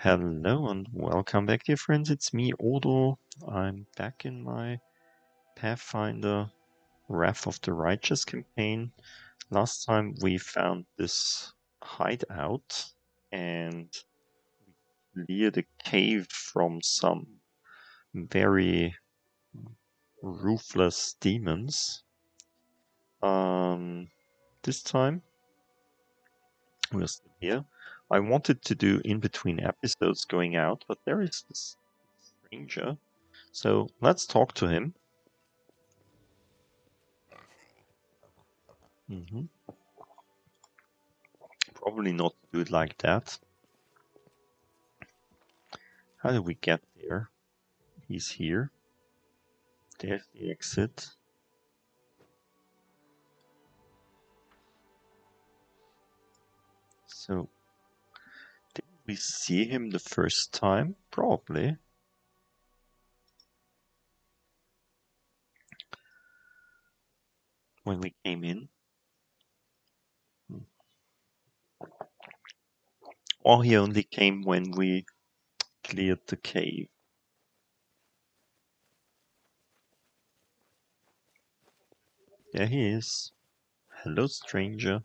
Hello and welcome back, dear friends. It's me, Odo. I'm back in my Pathfinder Wrath of the Righteous campaign. Last time we found this hideout and cleared a cave from some very ruthless demons. Um, this time we're still here. I wanted to do in between episodes going out, but there is this stranger. So let's talk to him. hmm Probably not do it like that. How do we get there? He's here. There's the exit. So, we see him the first time? Probably. When we came in. Or he only came when we cleared the cave. There he is. Hello, stranger.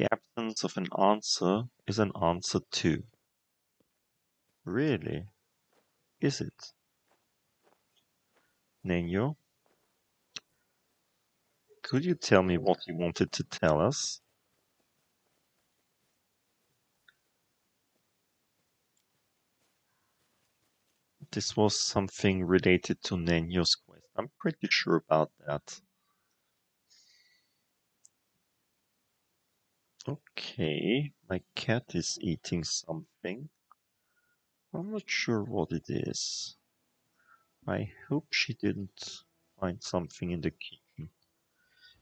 The absence of an answer is an answer too. Really? Is it? Nenio? Could you tell me what you wanted to tell us? This was something related to Nenio's quest. I'm pretty sure about that. Okay, my cat is eating something. I'm not sure what it is. I hope she didn't find something in the kitchen.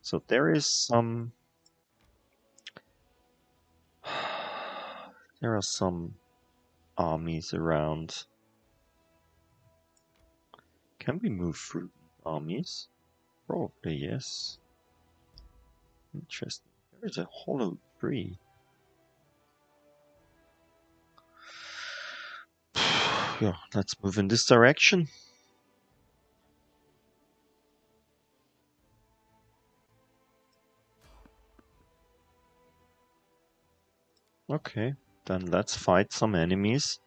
So there is some... There are some armies around. Can we move through armies? Probably yes. Interesting. There is a hollow tree. yeah, let's move in this direction. Okay, then let's fight some enemies.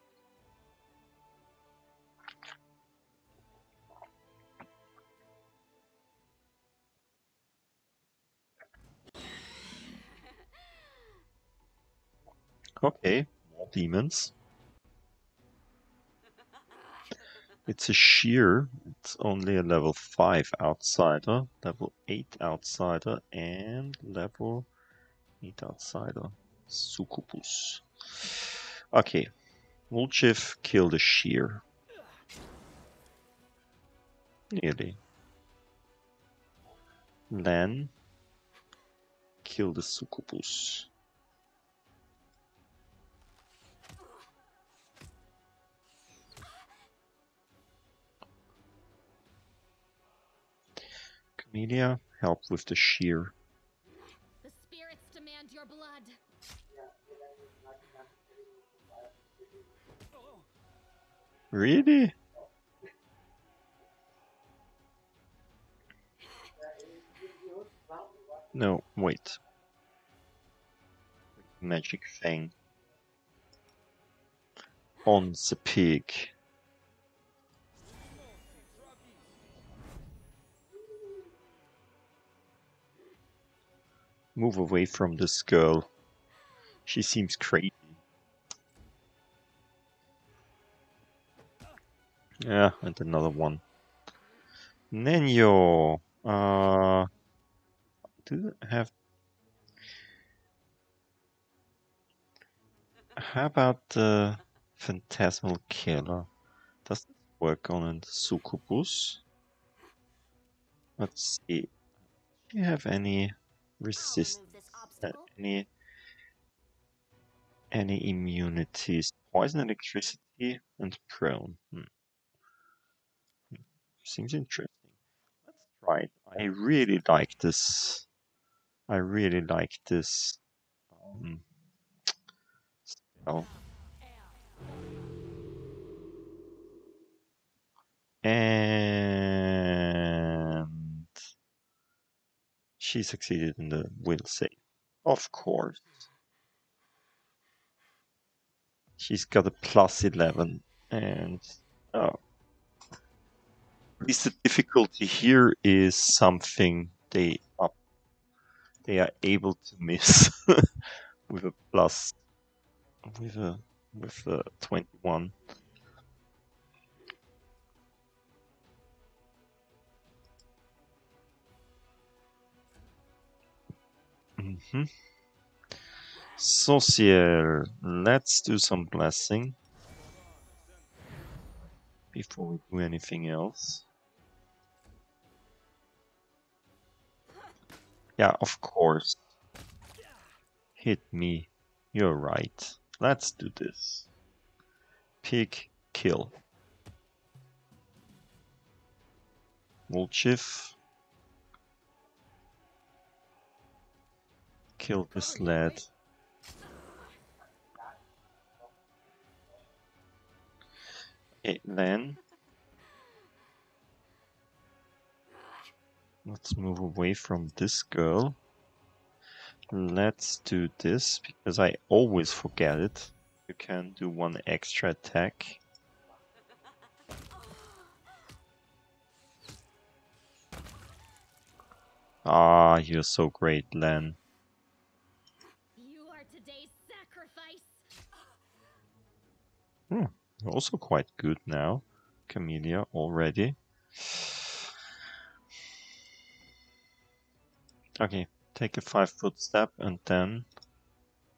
Okay, more demons. It's a schir. It's only a level 5 outsider, level 8 outsider, and level 8 outsider. Succubus. Okay, Woljif killed a schir. Nearly. Lann killed a succubus. Camellia, help with the schir. The spirits demand your blood. Really? No, wait. Magic thing. On the pig. Move away from this girl. She seems crazy. Yeah, and another one. Nenio. Uh, do have. How about the Phantasmal Killer? Does this work on a Succubus? Let's see. Do you have any resist Remove this obstacle. any any immunities? Poison, electricity, and prone. Hmm. Seems interesting. Let's try it. I really like this. I really like this um, Oh. And she succeeded in the will save. Of course. She's got a plus 11 and oh. At least the difficulty here is something they up they are able to miss with a plus with a with a 21. Mm-hmm. Let's do some blessing before we do anything else. Yeah, of course. Hit me. You're right. Let's do this. Pick, kill. Woljif. Kill this lad. Okay, then let's move away from this girl. Let's do this because I always forget it. You can do one extra attack. Ah, you're so great, Lann. Hmm, also quite good now. Camellia already. Okay, take a five foot step and then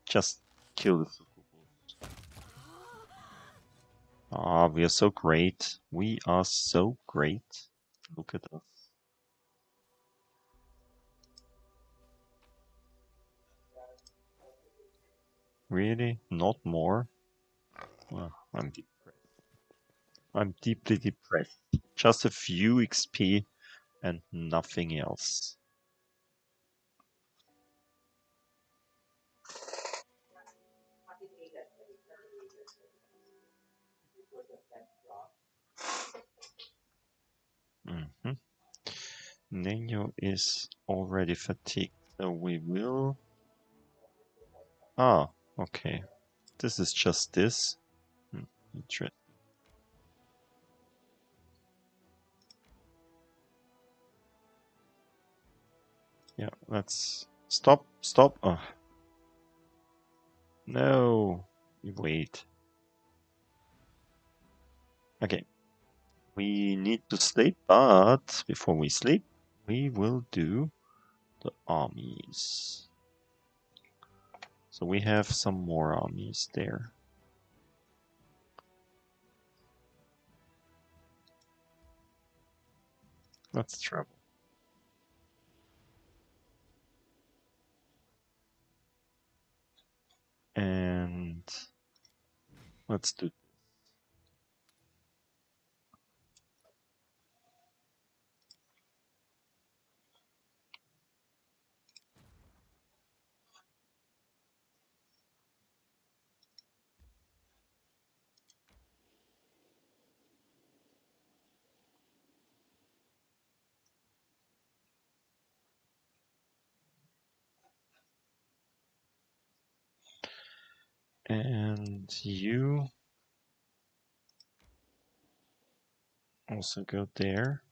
just kill the succubus. Ah, we are so great. We are so great. Look at us. Really? Not more? Well, I'm depressed. I'm deeply depressed. Just a few XP and nothing else. Mm-hmm. Nenio is already fatigued, so we will... Ah, okay. This is just this. Interesting. Yeah, let's stop, stop. Oh. No, you wait. Okay, we need to sleep, but before we sleep, we will do the armies. So we have some more armies there. Let's travel. And let's do And you also go there.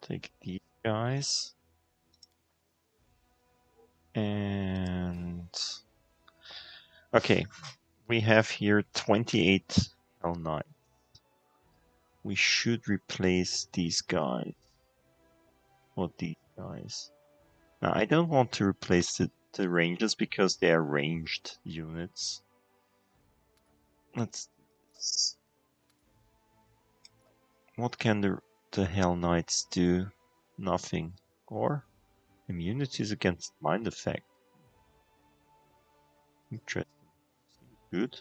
Take these guys. And okay, we have here 28 L9 we should replace these guys. Or these guys. Now, I don't want to replace the, the rangers because they are ranged units. Let's... What can the, the Hell Knights do? Nothing. Or immunities against mind effect. Interesting. Good.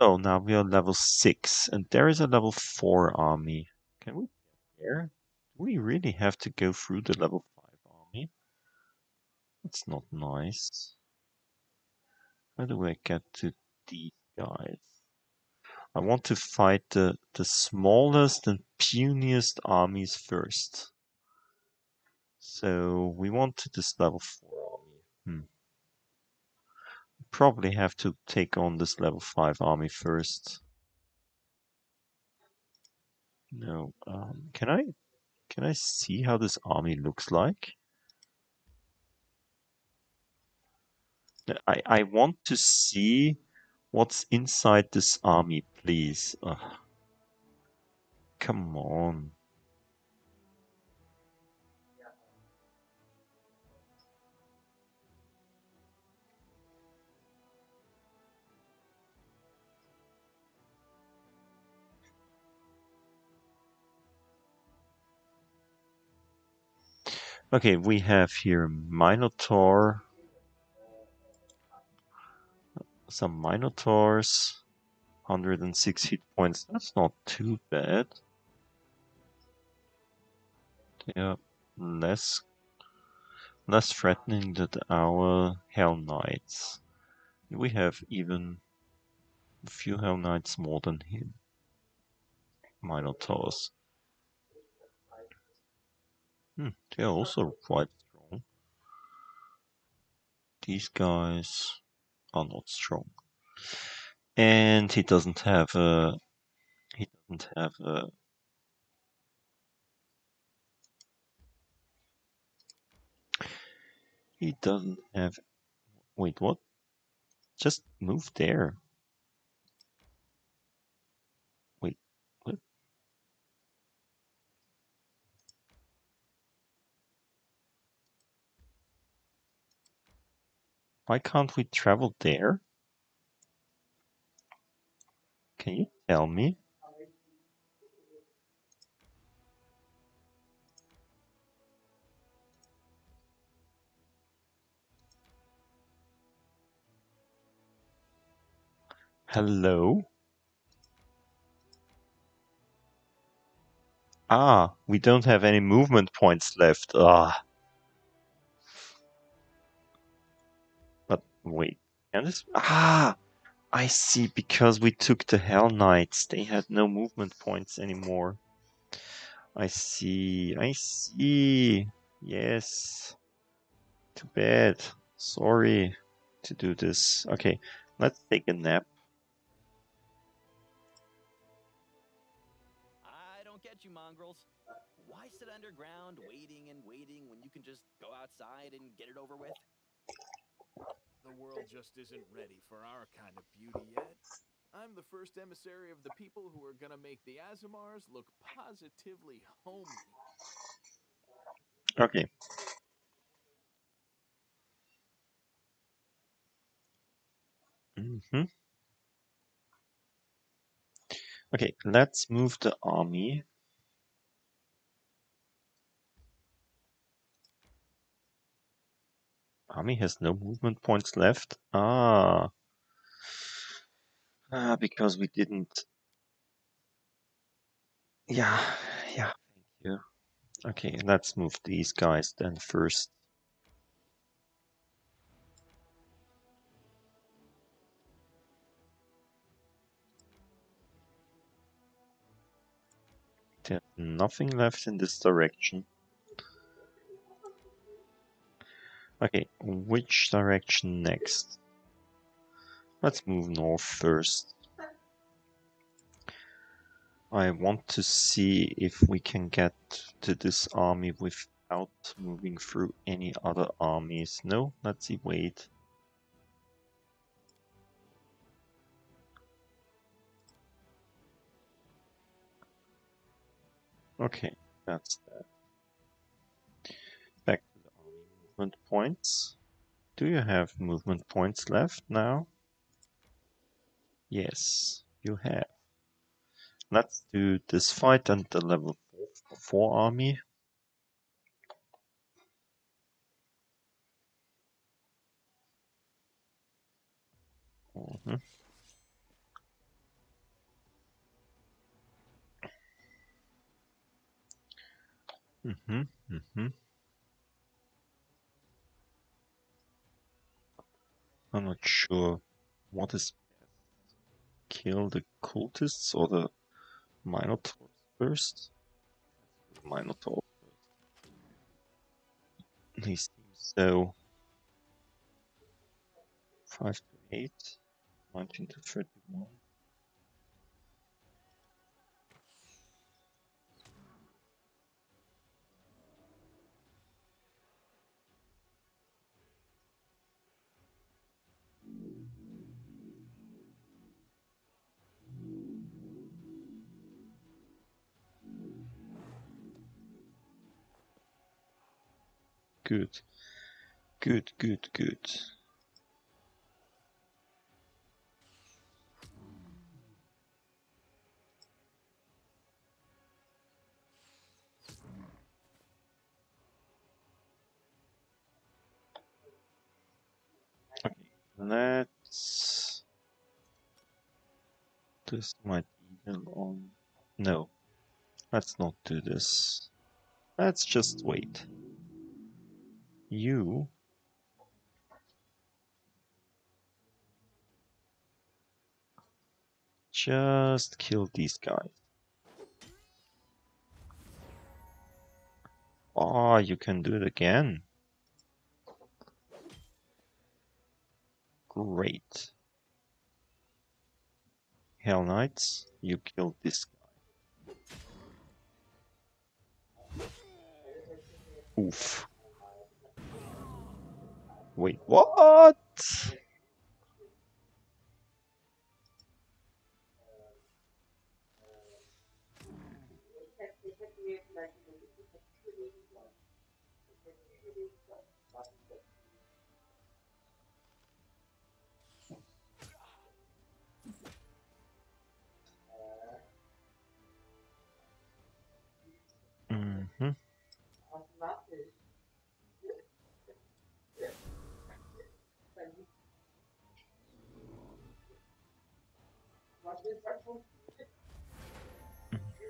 So now we are level 6, and there is a level 4 army. Can we get there? Do we really have to go through the level 5 army? That's not nice. How do I get to these guys? I want to fight the, the smallest and puniest armies first. So we want to this level 4 army. Hmm. Probably have to take on this level 5 army first. No, um, can I can I see how this army looks like? I, I want to see what's inside this army, please. Ugh. Come on. Okay, we have here Minotaur, some Minotaurs, 106 hit points. That's not too bad. Yeah, less less threatening than our Hell Knights. We have even a few Hell Knights more than him. Minotaurs. Hmm, they're also quite strong. These guys are not strong. And he doesn't have a... He doesn't have a... He doesn't have... Wait, what? Just move there. Wait, what? Why can't we travel there? Can you tell me? Hello? Ah, we don't have any movement points left. Ah. Wait, can this? Ah, I see. Because we took the Hell Knights, they had no movement points anymore. I see. I see. Yes. Too bad. Sorry to do this. Okay, let's take a nap. I don't get you, mongrels. Why sit underground waiting and waiting when you can just go outside and get it over with? The world just isn't ready for our kind of beauty yet. I'm the first emissary of the people who are gonna make the Azamars look positively homely. Okay. Mm-hmm. Okay, let's move the army. Army has no movement points left. Ah. Ah, because we didn't. Yeah, yeah, thank you. Okay, let's move these guys then first. There's nothing left in this direction. Okay, which direction next? Let's move north first. I want to see if we can get to this army without moving through any other armies. No, let's see, wait. Okay, that's that movement points. Do you have movement points left now? Yes, you have. Let's do this fight and the level 4, army. Mm -hmm. Mm-hmm. Mm-hmm. mm-hmm. I'm not sure what is best. Kill the cultists or the Minotaurs first? Minotaur. He seems so. 5 to 8, 19 to 31. Good. Good, good, good. Okay, let's... This might be on... No, let's not do this. Let's just wait. You just kill these guys. Oh, you can do it again. Great. Hell Knights, you killed this guy. Oof. Wait, what?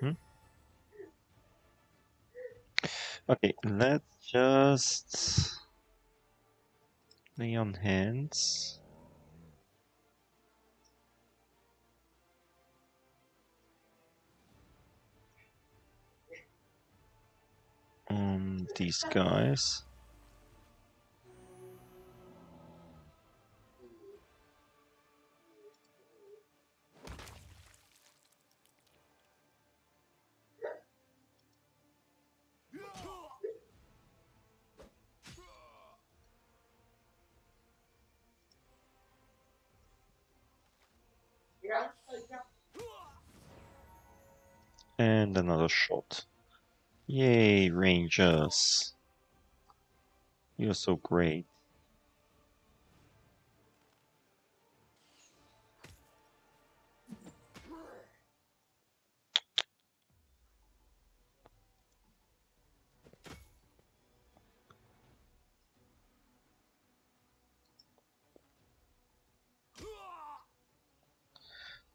Mhm. Okay, let's just lay on hands. On these guys. And another shot. Yay, Rangers. You're so great.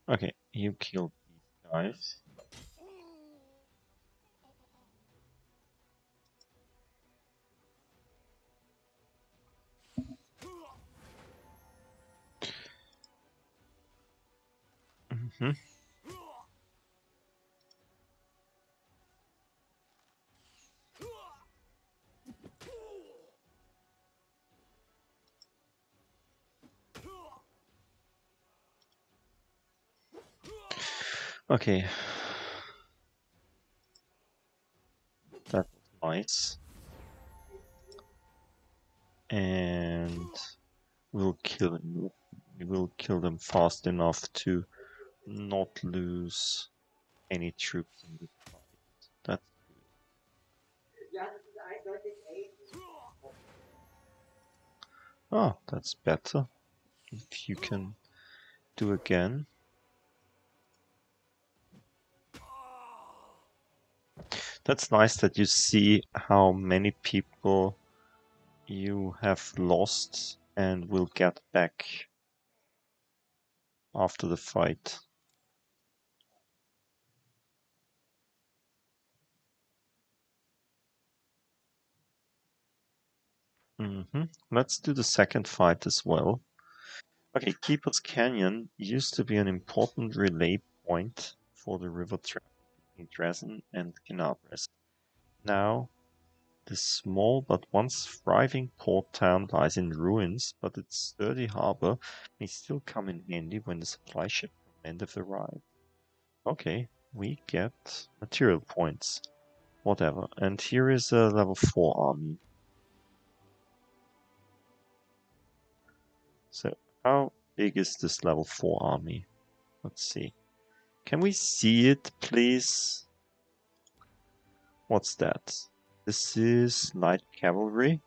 Okay, you killed these guys. Mm-hmm. Okay. That was nice. And we'll kill them. We will kill them fast enough to not lose any troops in the fight. That's good. Oh, that's better. If you can do again. That's nice that you see how many people you have lost and will get back after the fight. Mm-hmm. Let's do the second fight as well. Okay, Keeper's Canyon used to be an important relay point for the river traffic between Drezen and Kenabres. Now, this small but once thriving port town lies in ruins, but its sturdy harbor may still come in handy when the supply ship from Mendev arrive. Okay, we get material points. Whatever. And here is a level 4 army. So, how big is this level 4 army? Let's see. Can we see it, please? What's that? This is light cavalry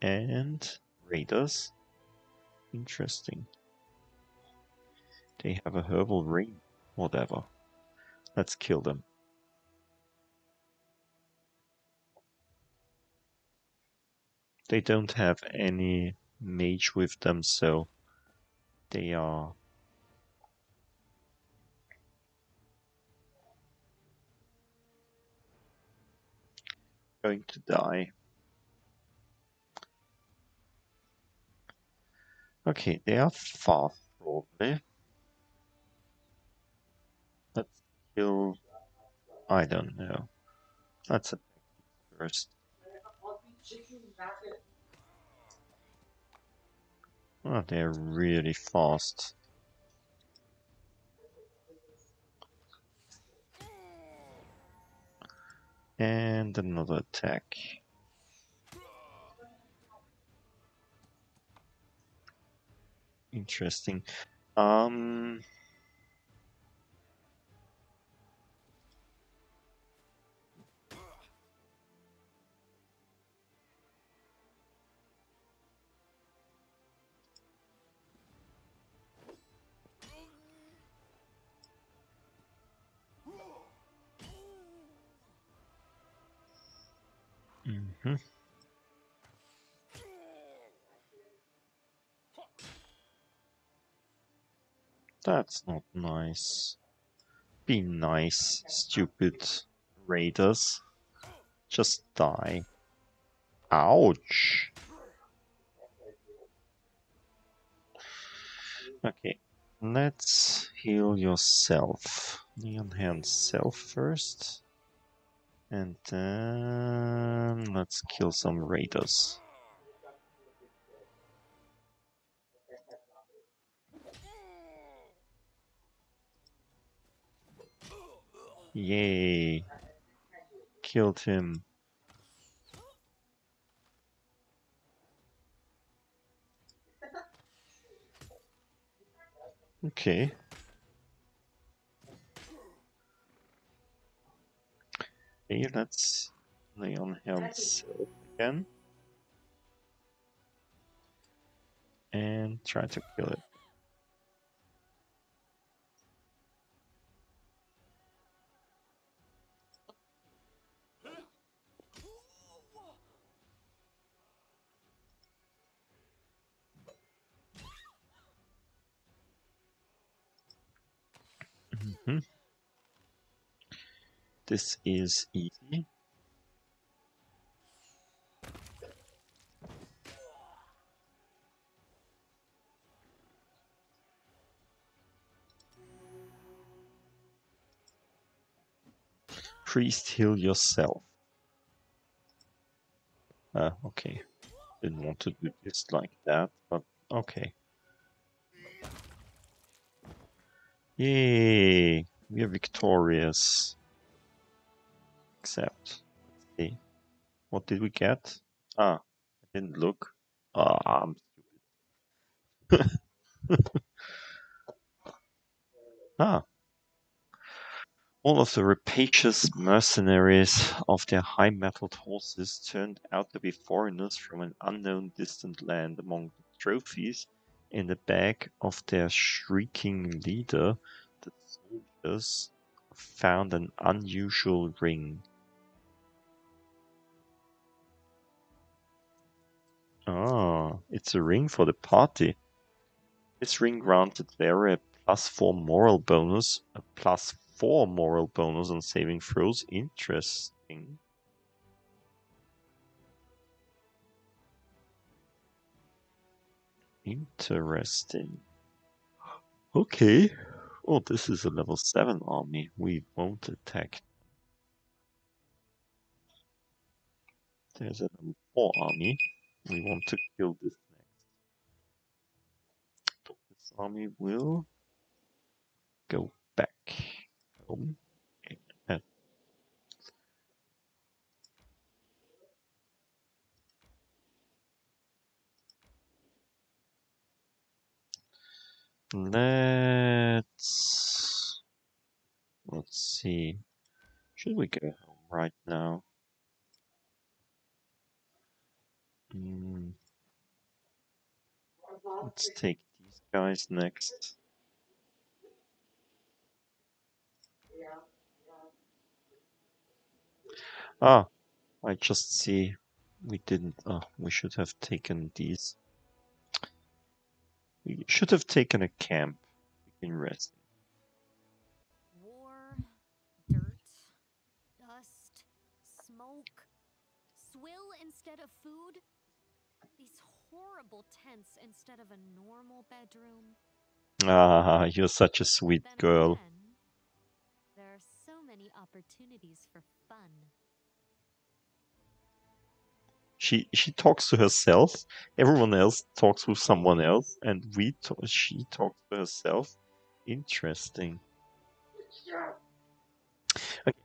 and raiders. Interesting. They have a herbal ring. Whatever. Let's kill them. They don't have any mage with them, so they are going to die. Okay, they are fast probably. Let's kill I don't know. Let's attack first. Oh, they're really fast. And another attack. Interesting. Um... That's not nice. Be nice, stupid raiders. Just die. Ouch! Okay, let's heal yourself. Neon hand self first. And then let's kill some raiders. Yay! Killed him. Okay. Okay, let's lay on hands again. And try to kill it. -hmm. This is easy. Priest heal yourself. Uh, okay. Didn't want to do this like that, but okay. Yay! We are victorious. Except, let's see. What did we get? Ah, I didn't look. Ah, I'm stupid. ah. All of the rapacious mercenaries of their high-mettled horses turned out to be foreigners from an unknown distant land among the trophies in the bag of their shrieking leader, the soldiers found an unusual ring. Ah, it's a ring for the party. This ring granted Vera a plus 4 moral bonus, a plus 4 moral bonus on saving throws. Interesting. Interesting. Okay. Oh, this is a level 7 army. We won't attack. There's a level 4 army. We want to kill this next. This army will go back home. And Let's let's see. Should we go home right now? Mm. Let's take these guys next. Ah, I just see we didn't. Oh, we should have taken these. We should have taken a camp. We can rest. War, dirt, dust, smoke, swill instead of food. These horrible tents instead of a normal bedroom. Ah, you're such a sweet Then girl. again, there are so many opportunities for fun. She she talks to herself. Everyone else talks with someone else, and we to- she talks to herself. Interesting.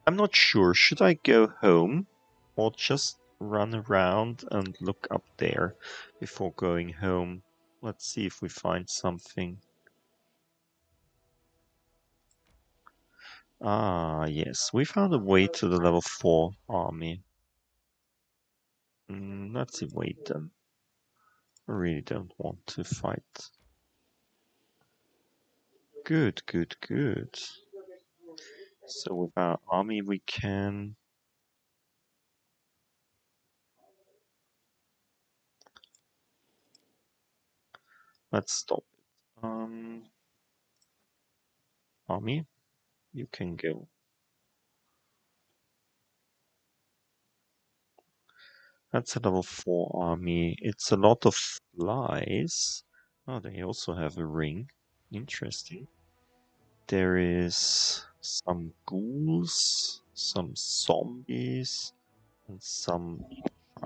I'm not sure. Should I go home or just run around and look up there before going home? Let's see if we find something. Ah, yes, we found a way to the level 4 army. Mm, evade them. I really don't want to fight. Good, good, good. So with our army we can... Let's stop it. Um, army, you can go. That's a level 4 army. It's a lot of flies. Oh, they also have a ring. Interesting. There is some ghouls, some zombies, and some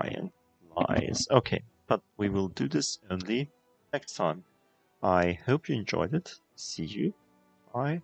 giant flies. Okay, but we will do this only next time. I hope you enjoyed it. See you. Bye.